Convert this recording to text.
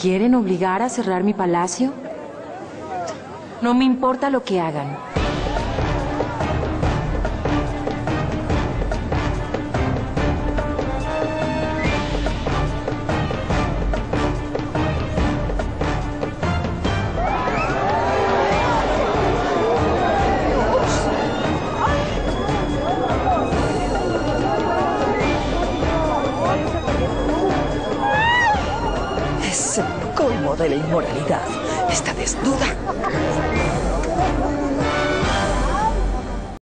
¿Quieren obligar a cerrar mi palacio? No me importa lo que hagan. Es el colmo de la inmoralidad. Está desnuda.